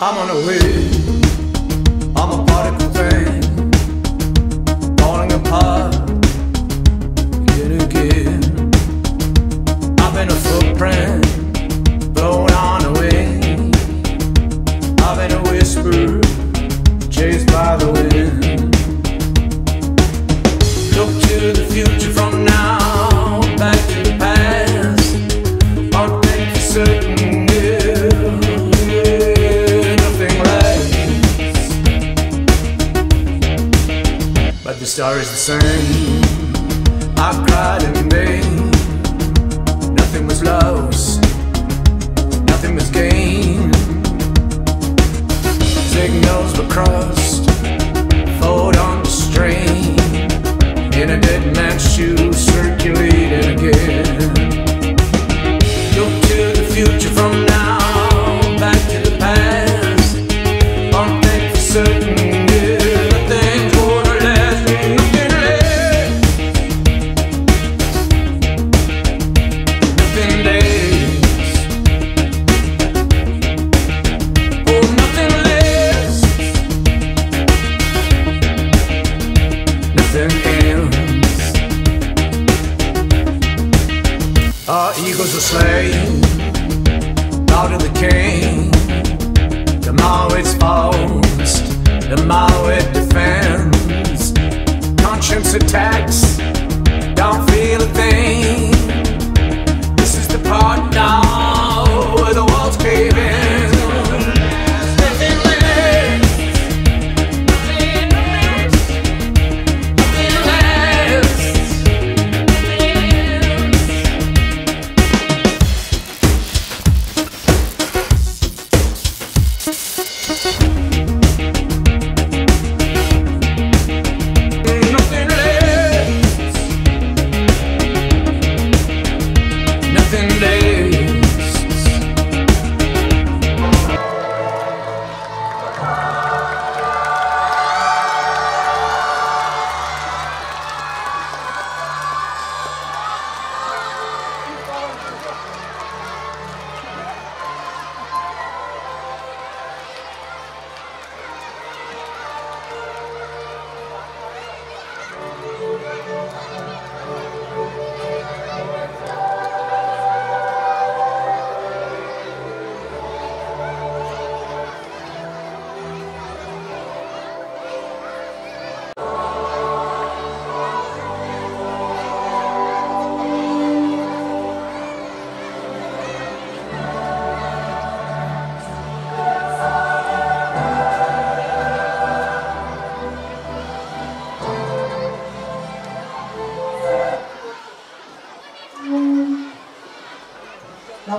I'm on the way. I'm a particle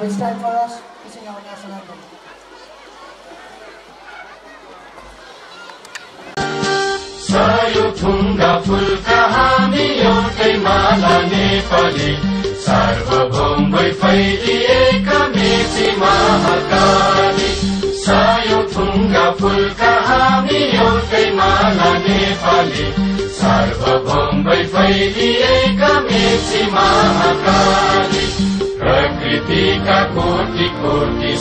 it's time for us to sing our national anthem. सयुथुङ्गा phulka हामी एउटै माला नेपाली सार्वभौमै फैलिएका मेची महाकाली सयुथुङ्गा फुलका हामी एउटै माला नेपाली सार्वभौमै फैलिएका मेची महाकाली कोटि कोटि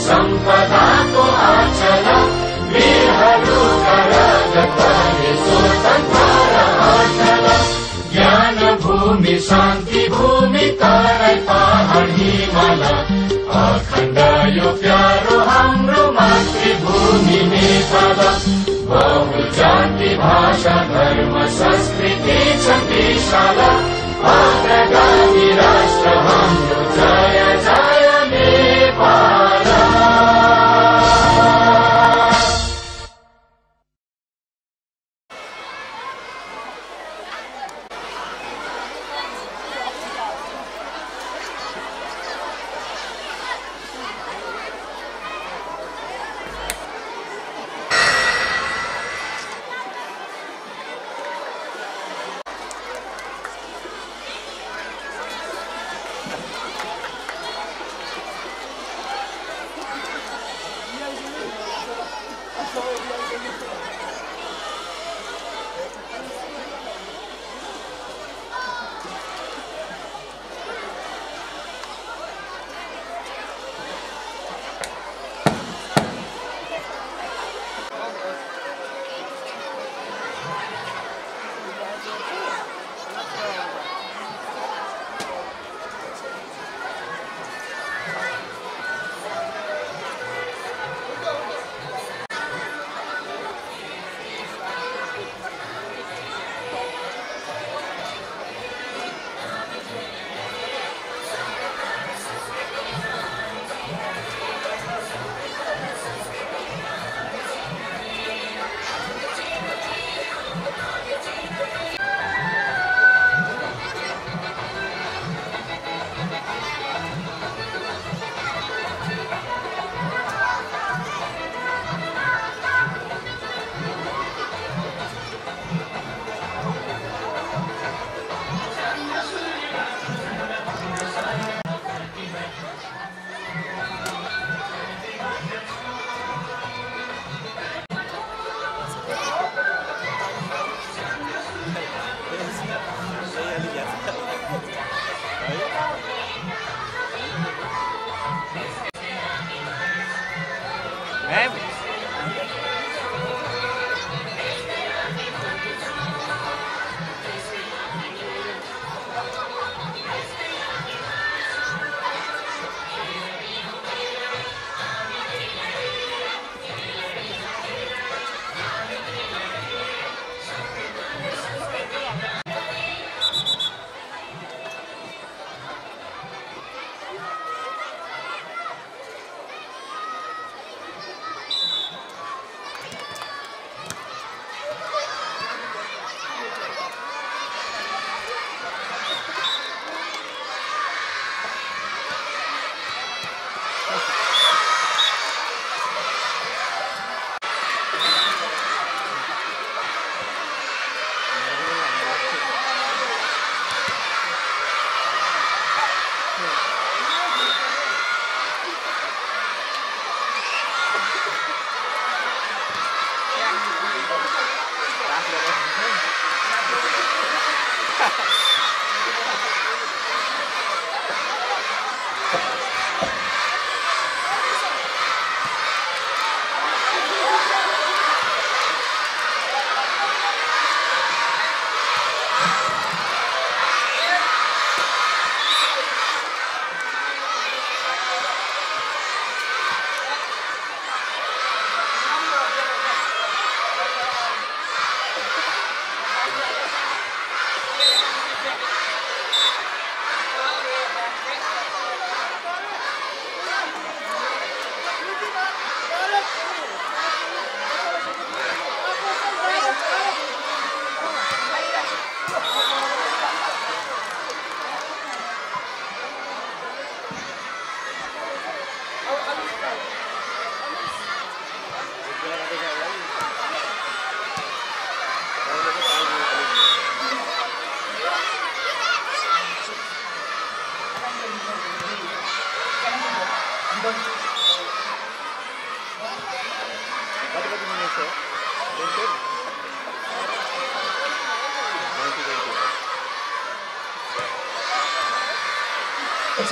राजताले स्वतन्त्र आचला ज्ञान भूमि शान्ति भूमि तराई पहाड हिमाल अखण्ड यो प्यारो हाम्रो मातृभूमि नेपाल बहु जाति भाषा धर्म संस्कृति विशाल अग्रगामी राष्ट्र हाम्रो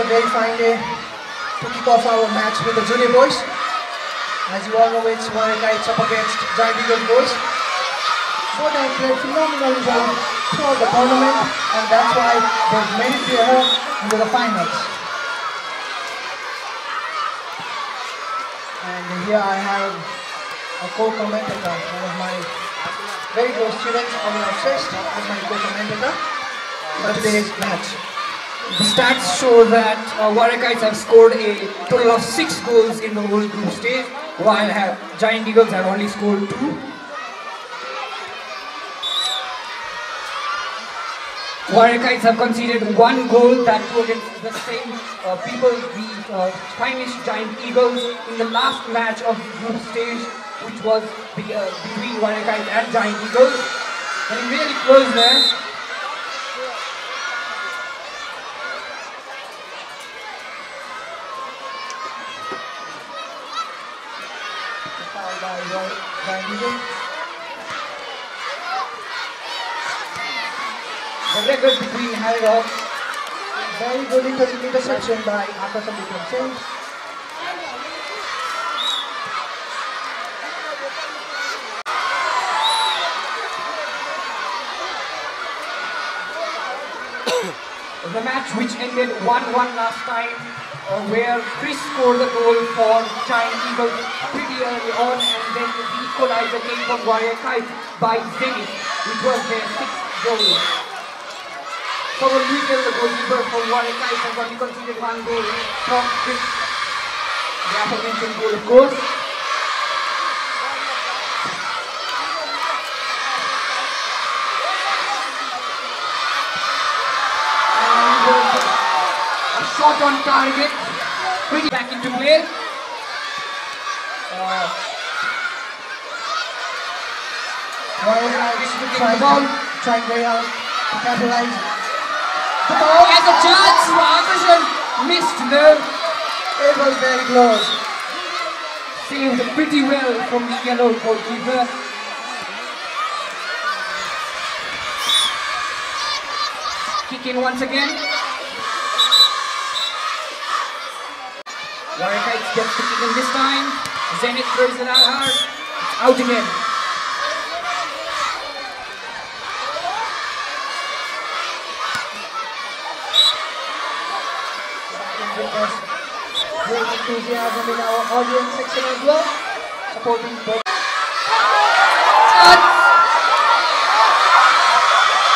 a very fine day to kick off our match with the junior boys. As you all know, it's Warrior Kites up against Giant Eagle boys. Both have played phenomenally well throughout the tournament, and that's why they've made it here into the finals. And here I have a co-commentator, one of my very close students, Amir Shrestha, as my co-commentator for today's match. The stats show that uh, Warrior have scored a total of six goals in the whole group stage, while have, Giant Eagles have only scored two. Warrior Kites have conceded one goal, that too against the same uh, people, the uh, Spanish Giant Eagles, in the last match of group stage, which was the, uh, between Warrior and Giant Eagles. Getting really close there. By Roy- The record between Harry Rock Very good interception by Akasam Vikram Singh. The match which ended 1-1 last time, Uh, where Chris scored the goal for Giant Eagles pretty early on, and then the equalizer came from Kite by Zenith, which was their sixth goal. So Luitel, the goalkeeper for Kite, has only conceded one goal from Chris. The aforementioned goal, of course. Shot on target, pretty back into play. Uh, Taking the trying, ball. trying very hard to capitalize. the ball has a chance. Ramakrishnan missed there. It was very close. Saved pretty well from the yellow goalkeeper. Kick in once again. Warrior Kites gets the kick in this time. Zenith throws it out hard. It's out again. Great enthusiasm in our audience section as well, supporting both.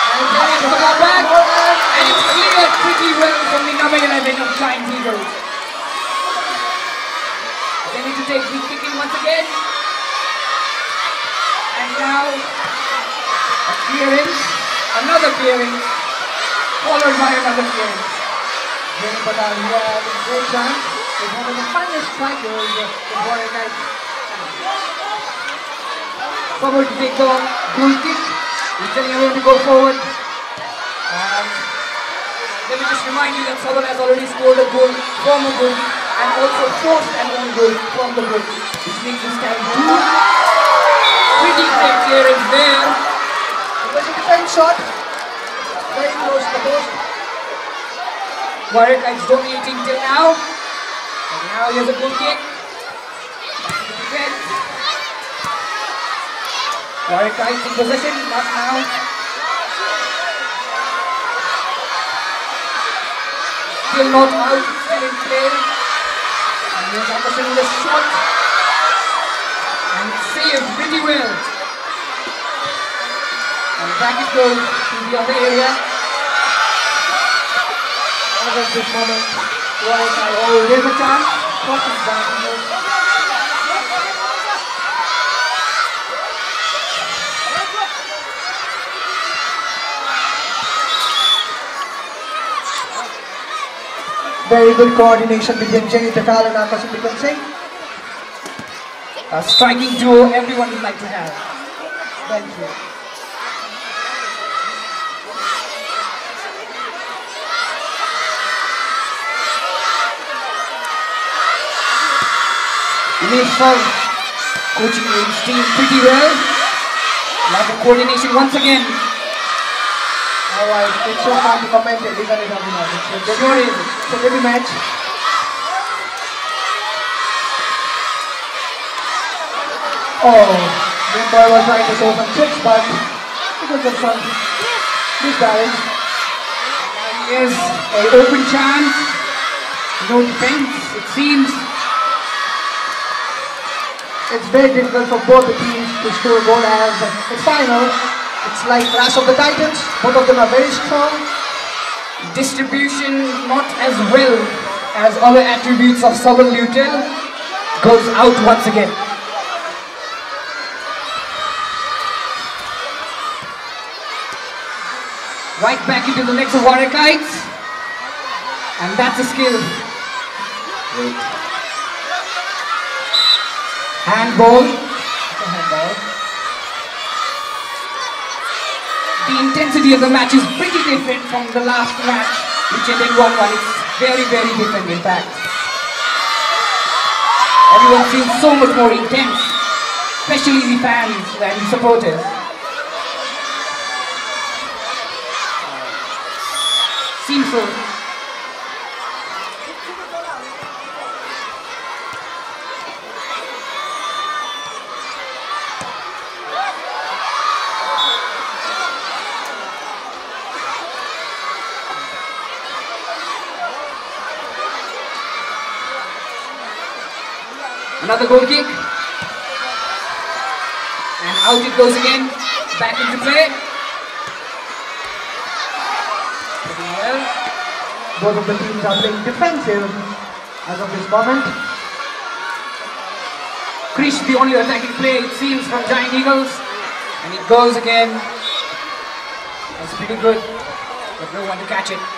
And will come back. And it's cleared pretty well from the number 11 of Giant Eagles. Zenith to kicking once again. And now a clearance, another clearance, followed by another clearance. Jenny Patal here having a great chance. He's one of the finest strikers in Warrior Kites. Forward to take the goal kick. He's telling everyone to go forward. And let me just remind you that Southern has already scored a goal a goal and also forced an own goal from the goal, which makes this time two. Pretty great clearance there. It was a defense shot. Very close to the post. Warwick is dominating till now. And now here's a goal kick. Defense. Warwick is in possession, not now. Still not out, still in play. And here's Anderson with a shot. And saved pretty well. And back it goes to the other area. Of this moment, Knights Oh, chance. crosses down. Very good coordination between Jenny Takal and Akash Bikram Singh. A striking duo everyone would like to have. Thank you. Initial coaching team pretty well. Lack of coordination once again. Alright, it's your time to comment it, isn't it, Abhinav? It's your debut, match. Oh, Mumbai was trying to show some tricks, but because of some misbalance, Here's an open chance. No defense, it seems. it's very difficult for both the teams to score goal as it's final. It's like Clash of the Titans. Both of them are very strong. Distribution not as well as other attributes of Southern Luitel. Goes out once again. Right back into the legs of Warrior Kites. And that's a skill. Handball. It's a handball. The intensity of the match is pretty different from the last match, which ended 1-1. It's very, very different in fact. Everyone feels so much more intense, especially the fans and supporters. Seems so. Another goal kick. And out it goes again. Back into play. Well. Both of the teams are playing defensive as of this moment. Krish, the only attacking play it seems from Giant Eagles. And it goes again. That's pretty good. But no one to catch it.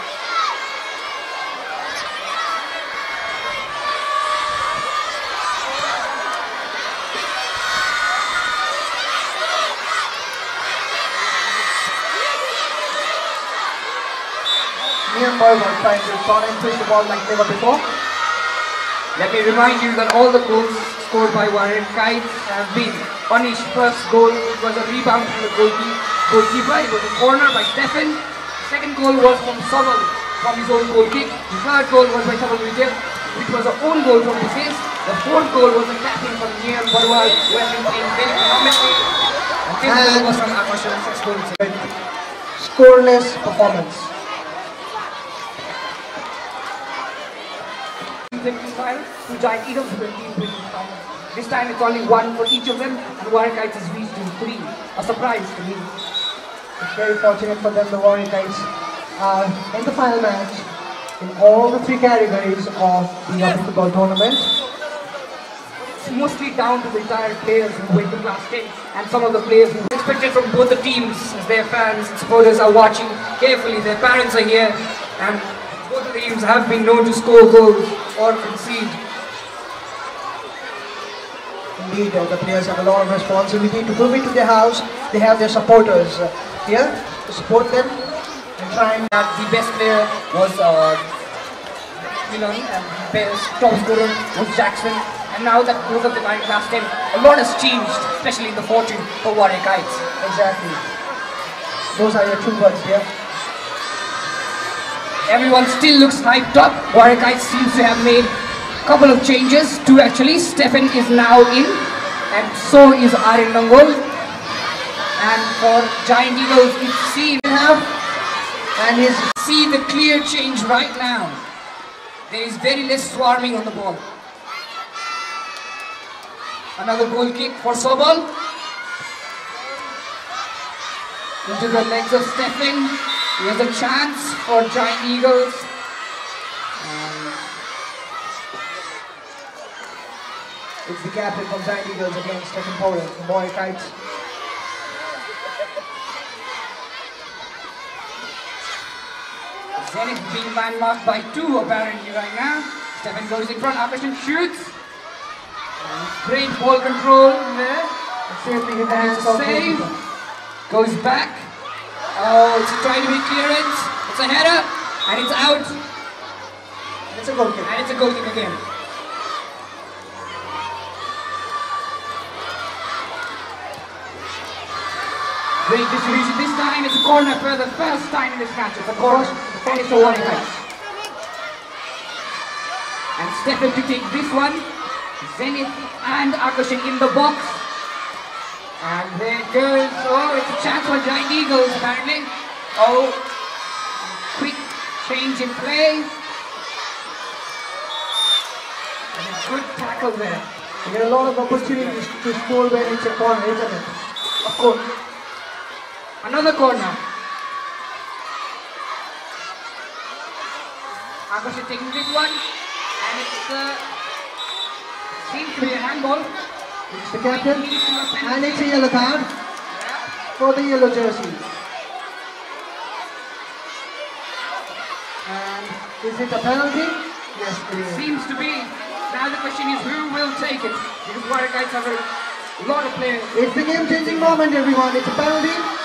Myanmar were trying to try and push the ball like never before. Let me remind you that all the goals scored by Warrior Kites have been Punish's first goal was a rebound from the goalkeeper. It was a corner by Stefan. Second goal was from Sobal from his own goal kick. The third goal was by Sobal Vijay, which was an own goal from his face. The fourth goal was a tapping from Neil Barwal, who has been playing very phenomenally. And fifth goal was from Akashan, six goals. Scoreless performance. Semi-final to Giant Eagles with the team winning. This time it's only one for each of them, and Warrior Kites has reached to three. A surprise to me. It's very fortunate for them, the Warrior Kites are in the final match in all the three categories of the Api Football Tournament. It's mostly down to the retired players who went to class 10 and some of the players who expected from both the teams as their fans and supporters are watching carefully. Their parents are here and both of the teams have been known to score goals or concede. Indeed, the players have a lot of responsibility to prove it to their house. They have their supporters uh, here to support them and try and That the best player was uh, and the best top scorer was Jackson. And now that both of them are in class 10, a lot has changed, especially in the fortune for Warrior Kites. exactly. Those are your two words here. Everyone still looks hyped up. Kites seems to have made a couple of changes. Two actually. Stefan is now in, and so is Aryan Nangol. And for Giant Eagles, it's C have And his see the clear change right now. There is very less swarming on the ball. Another goal kick for Sobol. Into the legs of Stefan. Here's a chance for Giant Eagles. And it's the captain from Giant Eagles against Stephen Poland Warrior Kites. Zenith being man marked by two apparently right now. Stefan goes in front, Akashan shoots. And great ball control there. Safely in the And hands it's a of save. Goes back. Oh, it's trying to be clearance. It's a header. And it's out. It's a goal kick. And it's a goal kick again. Great distribution. This time it's a corner for the first time in this match. It's a corner. And it's a warning height. And Stefan to take this one. Zenith and Akashan in the box. And there it goes. Oh, it's a chance for Giant Eagles apparently. Oh, quick change in play. And a good tackle there. You get a lot of opportunities to score when it's a corner, isn't it? Of course. Another corner. Akash is taking this one. And it's uh, seems to be a handball. It's the captain. Leads to a And it's a yellow card for the yellow jersey. And is it a penalty? Yes, it is. Seems to be. Now the question is who will take it? Because Warrior Guys have a lot of players. It's the game-changing moment, everyone. It's a penalty.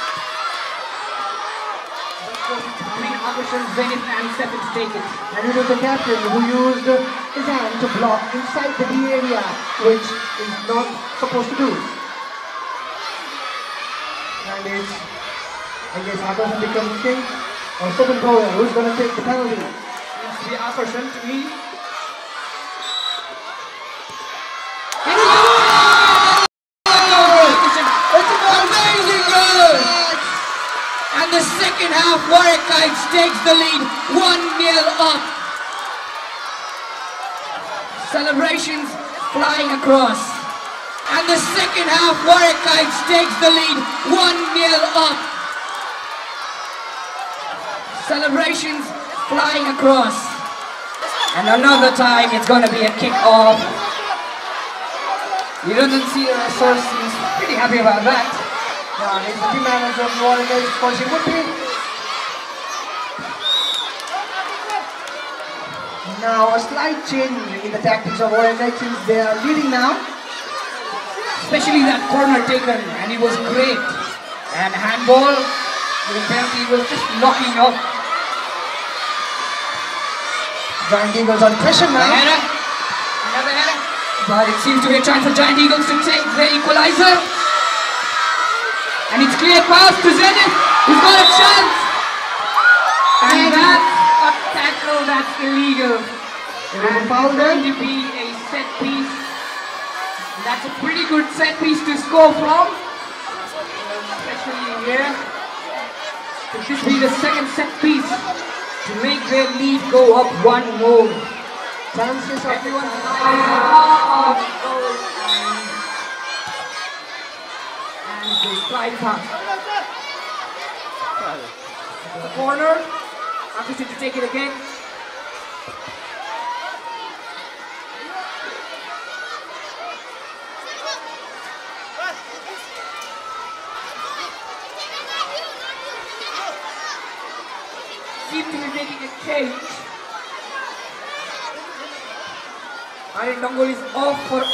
Between Akash, Zenith and Stefan take it. And it was the captain who used his hand to block inside the D area, which is not supposed to do. And it's, I guess, Akash becomes king, or Stephen Powell, who's going to take the penalty. It's the be Akarshan to me. It's a goal! Amazing goal! And the second half, Warrior Kites takes the lead 1-0 up. Celebrations flying across. And the second half, Warrior Kites takes the lead 1-0 up. Celebrations flying across. And another time, it's going to be a kick-off. You don't see the Source seems pretty happy about that. Now, he's the manager of Guys, of course he would be. Now, a slight change in the tactics of Guys since they are leading now. Especially that corner taken, and it was great. And handball, the penalty was just knocking off. Giant Eagles on pressure now. header, another header. But it seems to be a chance for Giant Eagles to take the equalizer. And it's clear pass to Zenith. He's got a chance. And that's a tackle that's illegal. It was a And it's going to be a set piece That's a pretty good set piece to score from. Especially here. Could this be the second set piece to make their lead go up one more? Chances of Everyone on goal and, and they slide past. The corner. Opportunity to take it again. Seem to be making a change. Iron Dongol is off for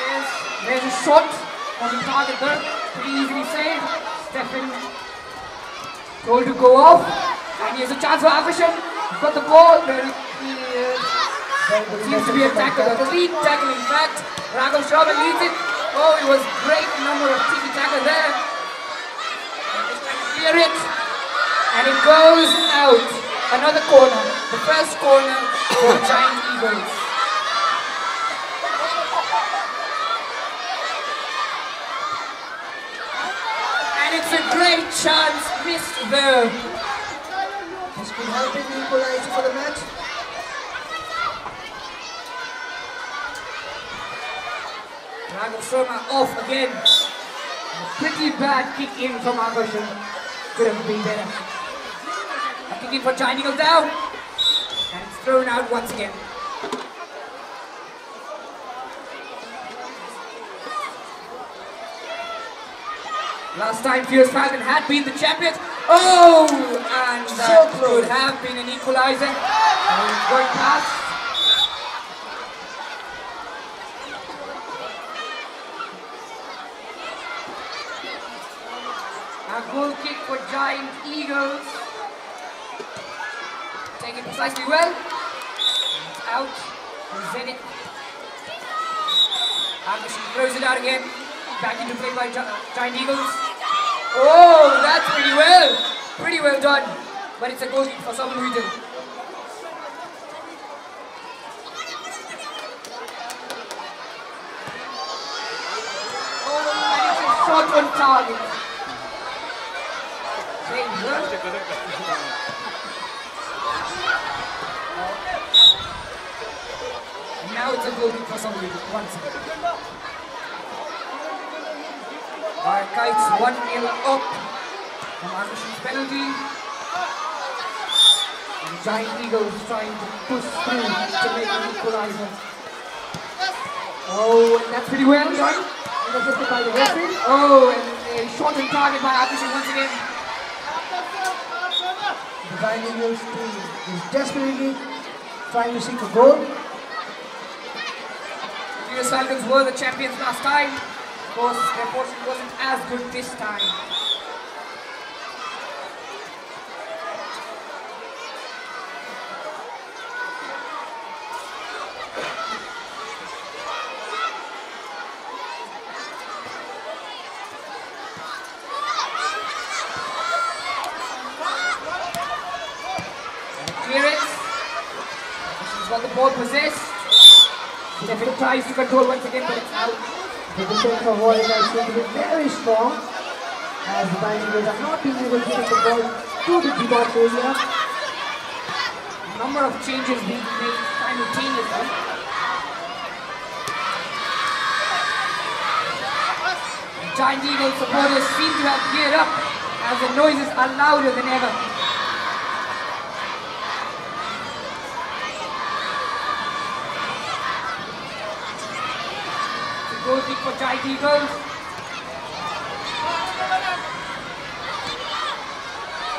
There's, there's a shot on the target there. Pretty easily saved. Stefan told to go off. And here's a chance for Avishan. He's got the ball. Seems to be a tackle, a clean tackle in fact. Raghav Sharma leads it. Oh, it was great number of tiki tackle there. Clear it. And it goes out. Another corner. The first corner for the Giant Eagles. And it's a great chance missed there. This could have been equalizer for the match. Raghav Sharma off again. A pretty bad kick in from Akashan. Could have been better. A kick in for Giant Eagles down. And it's thrown out once again. Last time Fierce Falcon had been the champions. Oh! And that So could have been an equalizer. And going past. A goal kick for Giant Eagles. Taken precisely well. Out. Zenith. Anderson throws it out again. Back into play by Gi- Giant Eagles. Oh, that's pretty well. Pretty well done. But it's a goal for some reason. Oh, a shot on target. It's a goal kick for some reason. Once again. Kites 1 0 up from penalty. And Giant Eagles trying to push through to make an equalizer. Oh, and that's pretty well done. Intercepted by the referee. Oh, and a shot on target by Anderson once again. The Giant Eagles team is desperately trying to seek a goal. US Falcons were the champions last time. Of course, their fortune wasn't as good this time. And clearance. She's got the ball possessed. Stefan tries to control once again, but it's out. The defense of Warrior going to be very strong as the Eagles are not being able to get the ball to the D-box area. Number of changes being made simultaneously. Giant Eagle supporters seem to have geared up as the noises are louder than ever. Kick for Giant Eagles.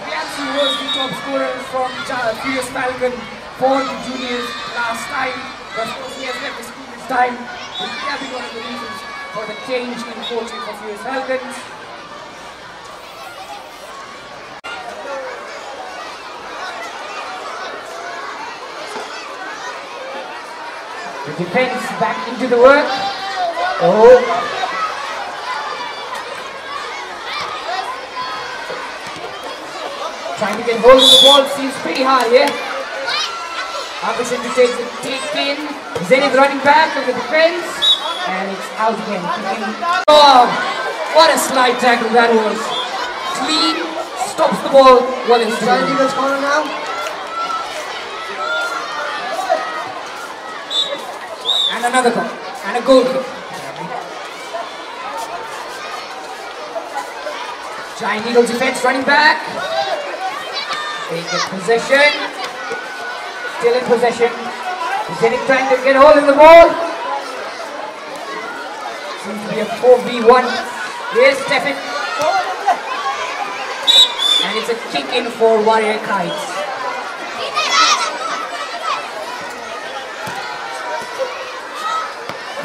Riansu was the top scorer from Furious Falcon for the juniors last time. But of course he has left the school this time. But he has been one of the reasons for the change in coaching for Furious Falcons. The defense back into the work. Oh, Trying to get hold of the ball seems pretty hard here. Augustin to take the take in. Zenith running back of the defense. And it's out again. Oh, what a slide tackle that was. Clean, stops the ball while it's Giant Eagles corner now. And another goal. And a goal kick. Giant Eagles defense running back. They possession. Still in possession. Zenith trying to get hold of the ball. Seems to be a 4v1. Here's Stefan. And it's a kick in for Warrior Kites.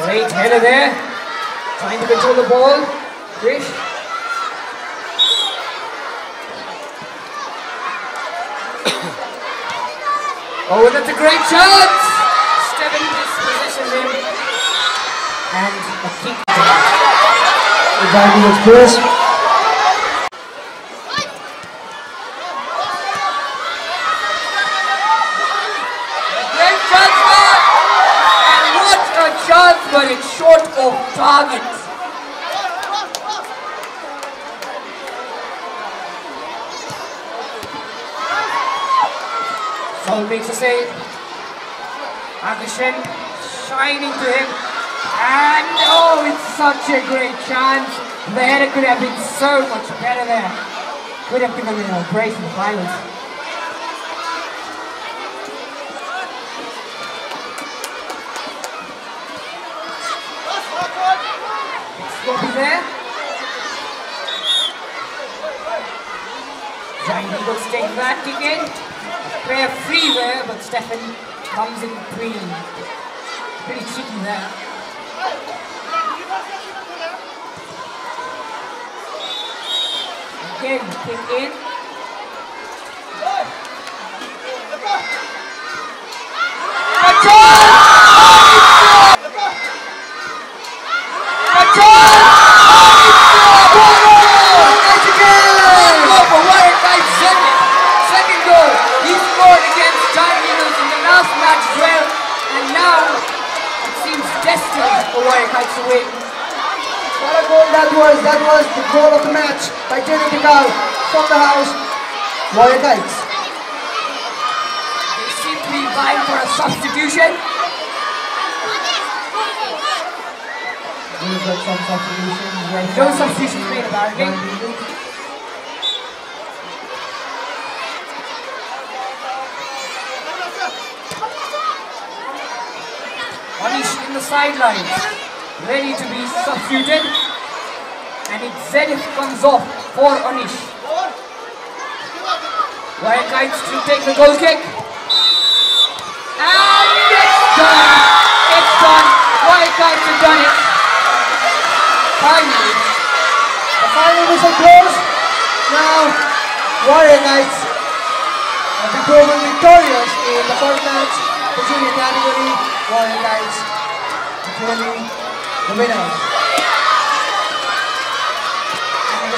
Great header there. Trying to control the ball. Krish. Oh, and that's a great chance! Steven dispossesses him. And a kick. The Giant Eagles press. Great chance there! And what a chance, but it's short of target. Saul makes a save. Agashen shining to him. And oh, it's such a great chance. The header could have been so much better there. Could have given him a brace in the finals. Sloppy there. Giant Eagles take that again. Prayer free there, but Stefan comes in between. Pretty cheeky there. Again, kick in. A chance! A chance! First goal for Warrior Kites Zenith. Second goal, he scored against Giant Eagles in the last match as well. And now it seems destined for Warrior Kites to win. What a goal that was. That was the goal of the match by Jenny Pical from the house. Warrior Kites. They seem to be vying for a substitution. We've got some substitutions No now. substitutions made apparently. Anish in the sidelines, ready to be substituted. It Zenith comes off for Anish. Warrior Kites to take the goal kick. And it's done! It's done! Warrior Kites have done it. Finally. The final whistle blows. Now, Warrior Kites have been proven victorious in the fourth match, the junior category. Warrior Kites the winners.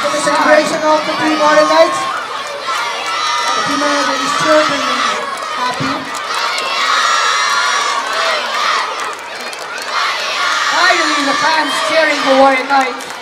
At the celebration of the team Warrior Kites. The manager is certainly happy. Finally, the fans cheering for Warrior Kites.